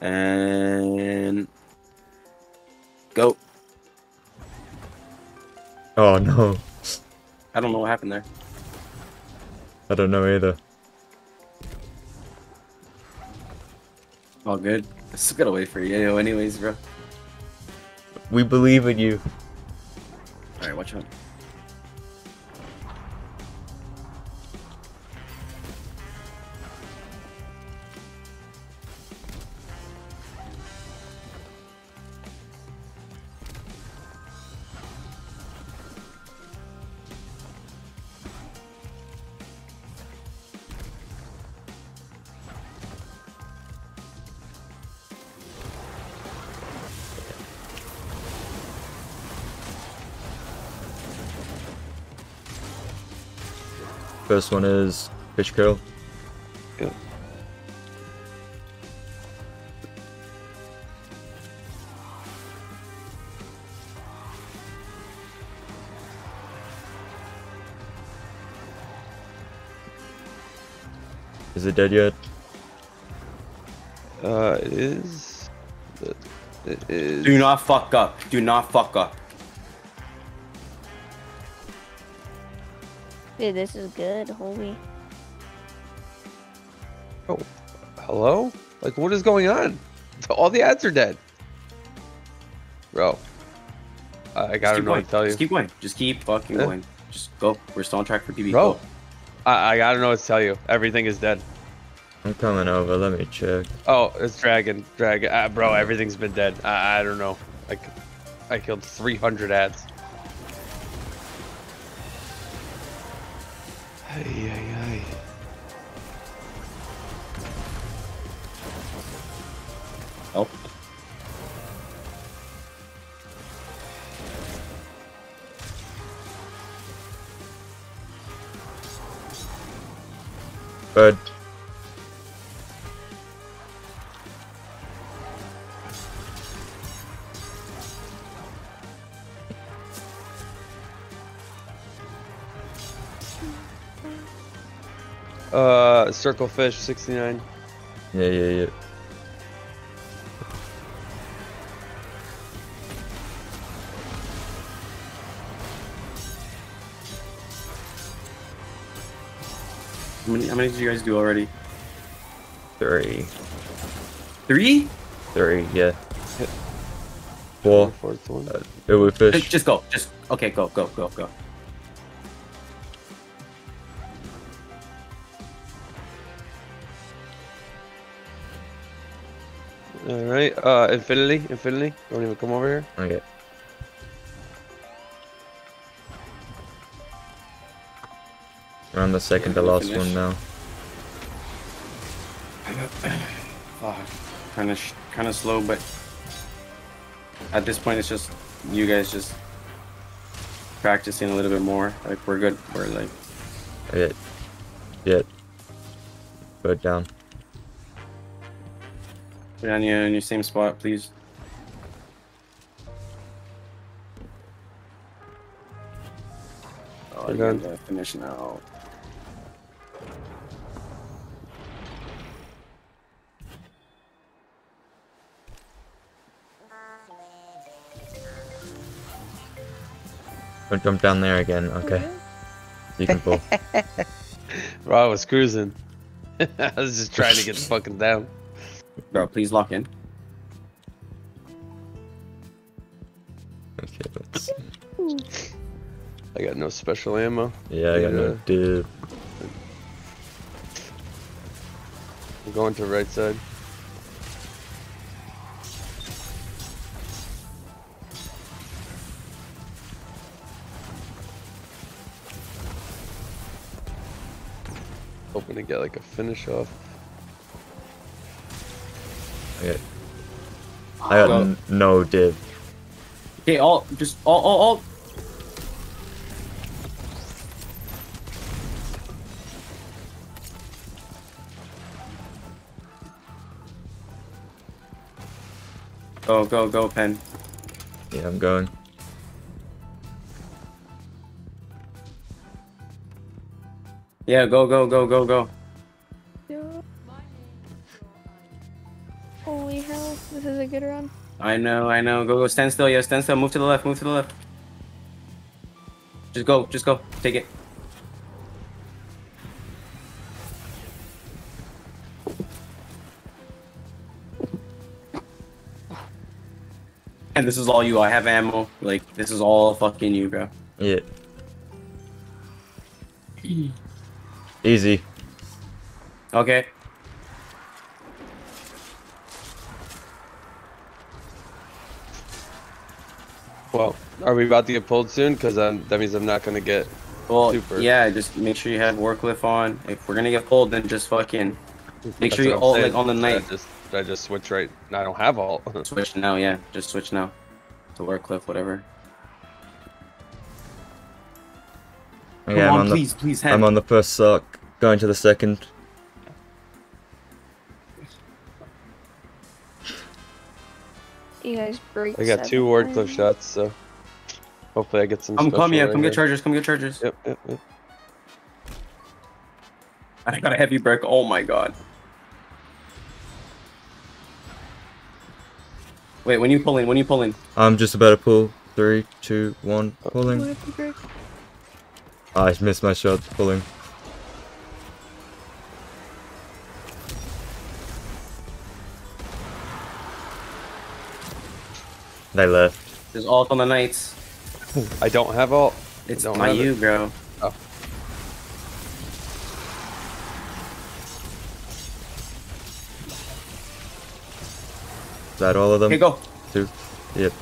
And go. Oh no. I don't know what happened there. I don't know either. All good. I still gotta wait for you, anyways, bro. We believe in you. All right, watch out. First one is Fish Curl. Yep. Is it dead yet? Uh, it is. It is. Do not fuck up. Do not fuck up. Dude, this is good, homie. Oh, hello? Like, what is going on? All the ads are dead. Bro. I, I gotta keep know what to tell you. Just keep going. Just keep fucking Yeah. going. Just go. We're still on track for PB. Bro. Go. I, I gotta know what to tell you. Everything is dead. I'm coming over. Let me check. Oh, it's Dragon. Dragon. Uh, bro, everything's been dead. I, I don't know. Like, I killed 300 ads. Oh. Bird. Uh, Circle Fish 69. Yeah, yeah, yeah. How many? How many did you guys do already? Three. Three? Three, yeah. Four. Fourth one. Uh, it was Just, fish. just go. Just okay. Go. Go. Go. Go. All right. Uh, Infinity. Infinity. Don't even come over here. Okay. We're on the second to last finish. one now. Fuck. Kind of, kind of slow, but at this point, it's just you guys just practicing a little bit more. Like we're good. We're like Yeah. Yeah. Bird down. we're on your in your same spot, please. Oh, We're you're done. gonna finish now. Don't jump down there again. Okay. You can pull. Bro, I was cruising. I was just trying to get fucking down. Bro, please lock in. Okay, let's. I got no special ammo. Yeah, I got no dude. I'm going to right side. Hoping to get like a finish off. Okay. Ah. I got Well- no div. Okay, all just all all all. Go go go, pen. Yeah, I'm going. Yeah, go go go go go. Holy hell, this is a good run. I know, I know. Go, go, stand still. Yeah, stand still. Move to the left. Move to the left. Just go. Just go. Take it. And this is all you. I have ammo. Like this is all fucking you, bro. Yeah. Easy. Okay. Well, are we about to get pulled soon? Because um, that means I'm not gonna get. Well, Super. yeah. Just make sure you have Wardcliffe on. If we're gonna get pulled, then just fucking make sure you what I'm all like on the Should I night. just, I just switch right? I don't have all. Switch now, yeah. Just switch now. To Wardcliffe, whatever. Come Yeah, I'm on, on the please, please, I'm on the first sock, going to the second. You guys break. I got two ward Wardcliffe times. shots, so hopefully I get some. I'm special come, yeah. right Come get chargers. Come get chargers. Yep, yep, yep. I got a heavy brick. Oh my god. Wait, when you pull in, when you pull in. I'm just about to pull. Three, two, one, oh. pulling. I missed my shot pulling. They left. There's alt on the knights. I don't have all. It's Don't not have it. you, bro. Oh. Is that all of them? Okay, go. Two. Yep.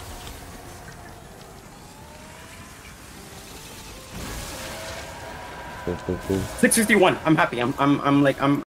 Cool, cool, cool. 651. I'm happy. I'm, I'm, I'm like, I'm,